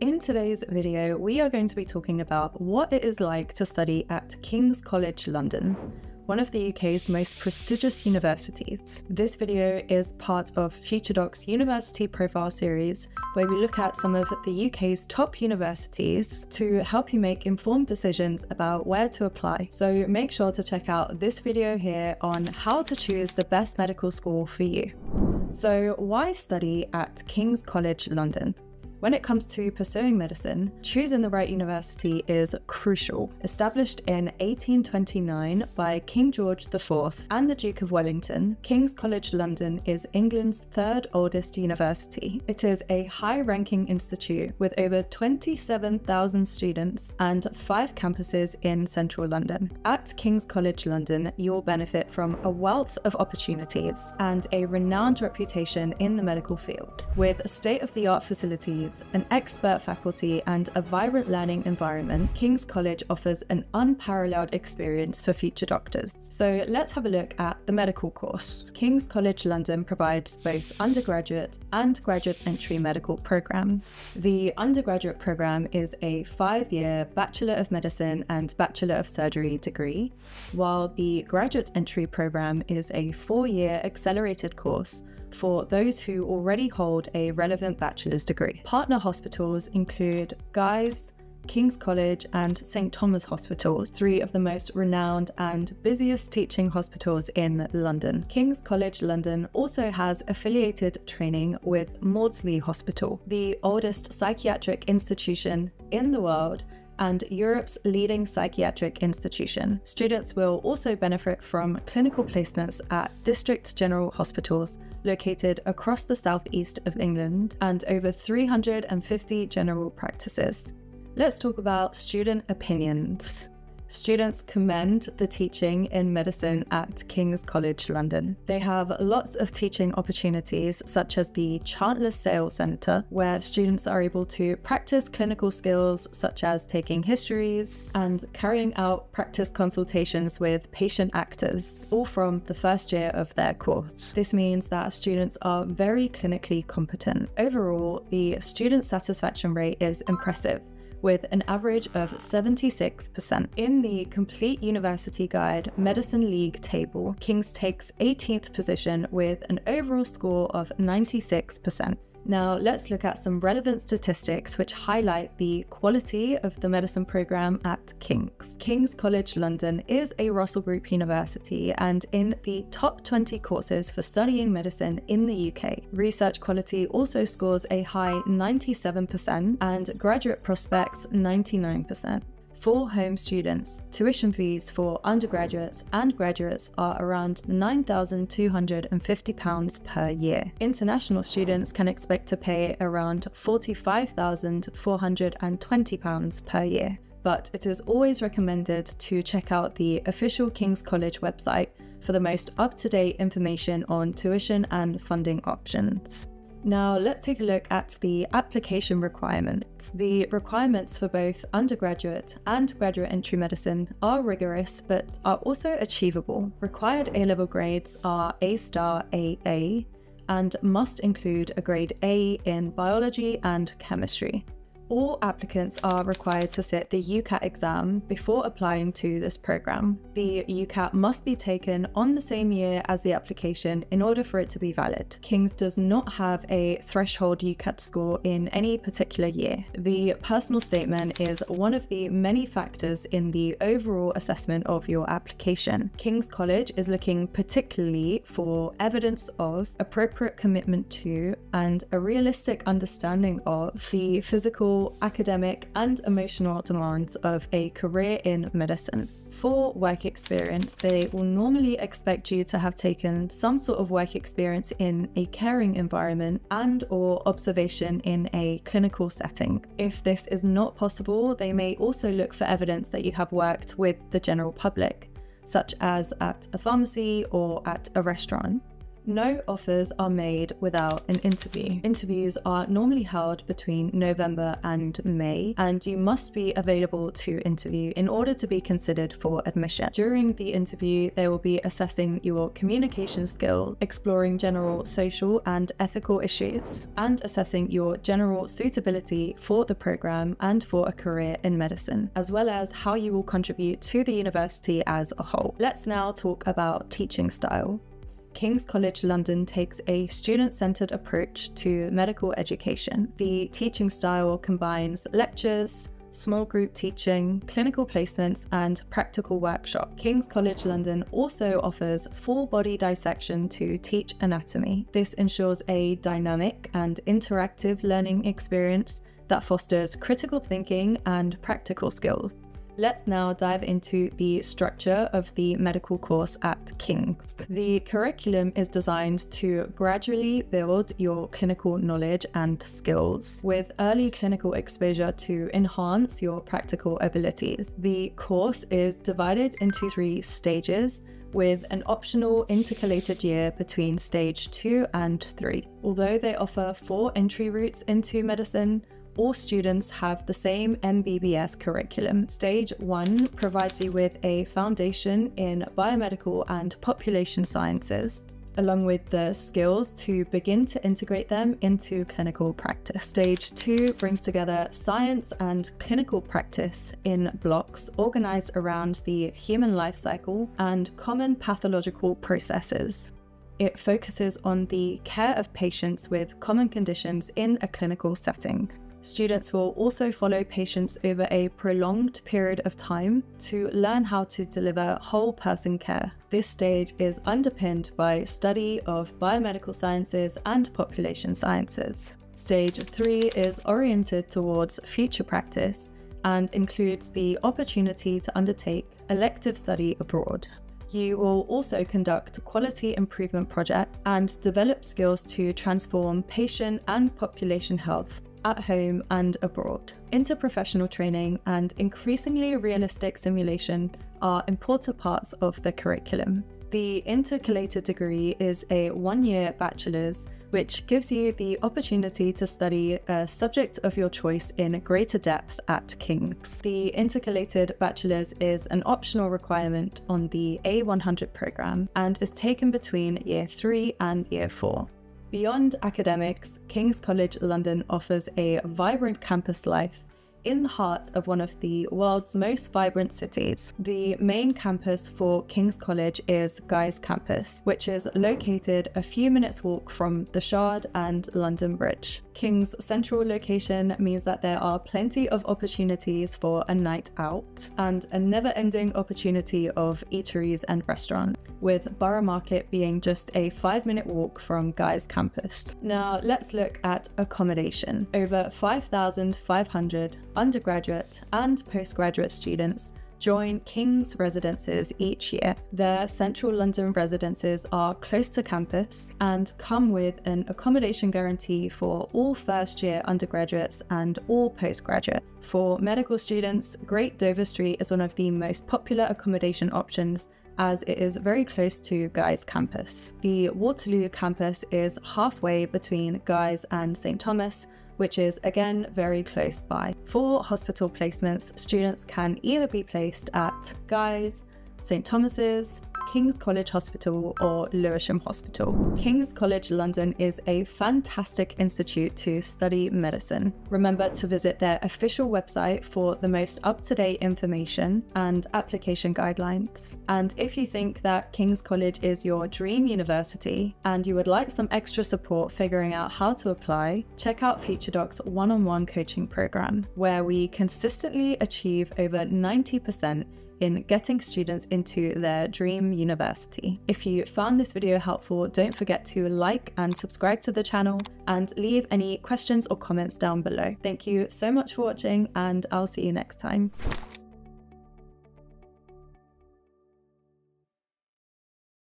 In today's video, we are going to be talking about what it is like to study at King's College London, one of the UK's most prestigious universities. This video is part of FutureDoc's University Profile series, where we look at some of the UK's top universities to help you make informed decisions about where to apply. So make sure to check out this video here on how to choose the best medical school for you. So why study at King's College London? When it comes to pursuing medicine, choosing the right university is crucial. Established in 1829 by King George IV and the Duke of Wellington, King's College London is England's third oldest university. It is a high ranking institute with over 27,000 students and five campuses in central London. At King's College London, you'll benefit from a wealth of opportunities and a renowned reputation in the medical field. With state of the art facilities, an expert faculty, and a vibrant learning environment, King's College offers an unparalleled experience for future doctors. So let's have a look at the medical course. King's College London provides both undergraduate and graduate entry medical programs. The undergraduate program is a five year Bachelor of Medicine and Bachelor of Surgery degree, while the graduate entry program is a four year accelerated course for those who already hold a relevant bachelor's degree. Partner hospitals include Guy's, King's College, and St Thomas Hospital, three of the most renowned and busiest teaching hospitals in London. King's College London also has affiliated training with Maudsley Hospital, the oldest psychiatric institution in the world and Europe's leading psychiatric institution. Students will also benefit from clinical placements at district general hospitals located across the southeast of England and over 350 general practices. Let's talk about student opinions. Students commend the teaching in medicine at King's College London. They have lots of teaching opportunities, such as the Chantler SaIL Centre, where students are able to practice clinical skills such as taking histories and carrying out practice consultations with patient actors, all from the first year of their course. This means that students are very clinically competent. Overall, the student satisfaction rate is impressive with an average of 76%. In the Complete University Guide Medicine League table, King's takes 18th position with an overall score of 96%. Now, let's look at some relevant statistics which highlight the quality of the medicine program at King's. King's College London is a Russell Group university and in the top 20 courses for studying medicine in the UK. Research quality also scores a high 97% and graduate prospects 99. For home students, tuition fees for undergraduates and graduates are around £9,250 per year. International students can expect to pay around £45,420 per year. But it is always recommended to check out the official King's College website for the most up to date information on tuition and funding options. Now, let's take a look at the application requirements. The requirements for both undergraduate and graduate entry medicine are rigorous but are also achievable. Required A level grades are A star AA and must include a grade A in biology and chemistry all applicants are required to sit the UCAT exam before applying to this program. The UCAT must be taken on the same year as the application in order for it to be valid. King's does not have a threshold UCAT score in any particular year. The personal statement is one of the many factors in the overall assessment of your application. King's College is looking particularly for evidence of appropriate commitment to and a realistic understanding of the physical academic, and emotional demands of a career in medicine. For work experience, they will normally expect you to have taken some sort of work experience in a caring environment and or observation in a clinical setting. If this is not possible, they may also look for evidence that you have worked with the general public, such as at a pharmacy or at a restaurant. No offers are made without an interview. Interviews are normally held between November and May, and you must be available to interview in order to be considered for admission. During the interview, they will be assessing your communication skills, exploring general social and ethical issues, and assessing your general suitability for the program and for a career in medicine, as well as how you will contribute to the university as a whole. Let's now talk about teaching style. King's College London takes a student centred approach to medical education. The teaching style combines lectures, small group teaching, clinical placements, and practical workshop. King's College London also offers full body dissection to teach anatomy. This ensures a dynamic and interactive learning experience that fosters critical thinking and practical skills. Let's now dive into the structure of the medical course at King's. The curriculum is designed to gradually build your clinical knowledge and skills with early clinical exposure to enhance your practical abilities. The course is divided into three stages with an optional intercalated year between stage 2 and 3. Although they offer four entry routes into medicine, all students have the same MBBS curriculum. Stage 1 provides you with a foundation in biomedical and population sciences along with the skills to begin to integrate them into clinical practice. Stage two brings together science and clinical practice in blocks organized around the human life cycle and common pathological processes. It focuses on the care of patients with common conditions in a clinical setting. Students will also follow patients over a prolonged period of time to learn how to deliver whole person care. This stage is underpinned by study of biomedical sciences and population sciences. Stage 3 is oriented towards future practice and includes the opportunity to undertake elective study abroad. You will also conduct quality improvement projects and develop skills to transform patient and population health at home and abroad. Interprofessional training and increasingly realistic simulation are important parts of the curriculum. The intercalated degree is a one year bachelor's, which gives you the opportunity to study a subject of your choice in greater depth at King's. The intercalated bachelor's is an optional requirement on the A100 programme and is taken between year 3 and year 4. Beyond academics, King's College London offers a vibrant campus life in the heart of one of the world's most vibrant cities. The main campus for King's College is Guy's Campus, which is located a few minutes walk from the Shard and London Bridge. King's central location means that there are plenty of opportunities for a night out and a never-ending opportunity of eateries and restaurants, with Borough Market being just a five-minute walk from Guy's Campus. Now let's look at accommodation. Over 5,500 undergraduate and postgraduate students join King's residences each year. Their central London residences are close to campus and come with an accommodation guarantee for all first year undergraduates and all postgraduate. For medical students, Great Dover Street is one of the most popular accommodation options as it is very close to Guy's campus. The Waterloo campus is halfway between Guy's and St Thomas which is again very close by. For hospital placements, students can either be placed at Guy's, St Thomas's, King's College Hospital or Lewisham Hospital. King's College London is a fantastic institute to study medicine. Remember to visit their official website for the most up-to-date information and application guidelines. And if you think that King's College is your dream university and you would like some extra support figuring out how to apply, check out FutureDoc's one-on-one coaching program, where we consistently achieve over 90% in getting students into their dream university. If you found this video helpful, don't forget to like and subscribe to the channel and leave any questions or comments down below. Thank you so much for watching and I'll see you next time.